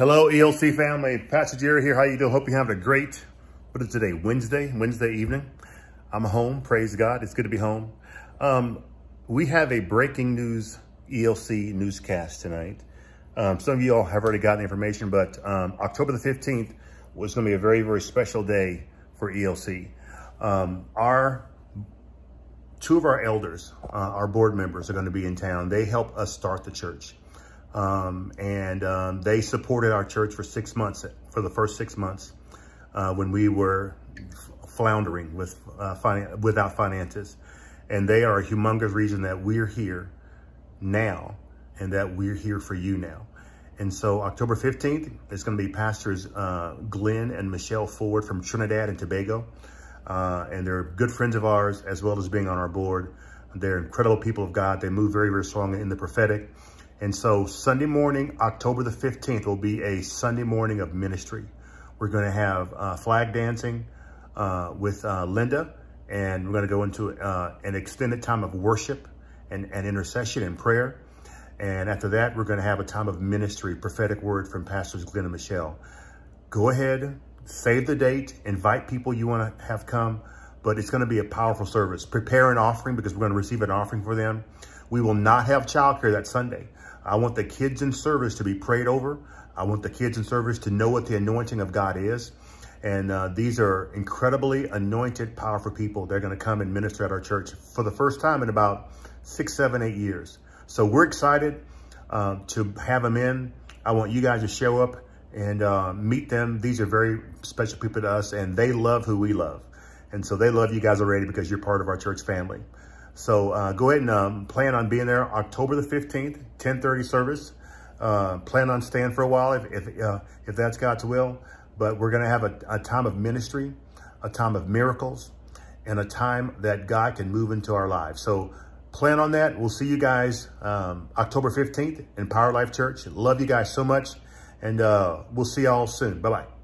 Hello, ELC family. Pastor Jerry here. How you doing? Hope you're having a great, what is today? Wednesday, Wednesday evening. I'm home. Praise God. It's good to be home. Um, we have a breaking news ELC newscast tonight. Um, some of you all have already gotten the information, but um, October the 15th was going to be a very, very special day for ELC. Um, our two of our elders, uh, our board members are going to be in town. They help us start the church. Um, and um, they supported our church for six months, for the first six months uh, when we were floundering with uh, without finances. And they are a humongous reason that we're here now and that we're here for you now. And so October 15th, it's going to be Pastors uh, Glenn and Michelle Ford from Trinidad and Tobago. Uh, and they're good friends of ours as well as being on our board. They're incredible people of God. They move very, very strongly in the prophetic. And so Sunday morning, October the 15th will be a Sunday morning of ministry. We're going to have uh, flag dancing uh, with uh, Linda, and we're going to go into uh, an extended time of worship and, and intercession and prayer. And after that, we're going to have a time of ministry, prophetic word from Pastors Glenn and Michelle. Go ahead, save the date, invite people you want to have come, but it's going to be a powerful service. Prepare an offering because we're going to receive an offering for them. We will not have childcare that Sunday. I want the kids in service to be prayed over. I want the kids in service to know what the anointing of God is. And uh, these are incredibly anointed, powerful people. They're going to come and minister at our church for the first time in about six, seven, eight years. So we're excited uh, to have them in. I want you guys to show up and uh, meet them. These are very special people to us, and they love who we love. And so they love you guys already because you're part of our church family. So uh, go ahead and um, plan on being there October the 15th, 1030 service. Uh, plan on staying for a while if, if, uh, if that's God's will. But we're going to have a, a time of ministry, a time of miracles, and a time that God can move into our lives. So plan on that. We'll see you guys um, October 15th Empowered Life Church. Love you guys so much. And uh, we'll see y'all soon. Bye-bye.